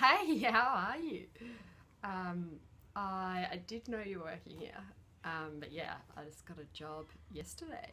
Hey, how are you? Um, I, I did know you were working here, um, but yeah, I just got a job yesterday.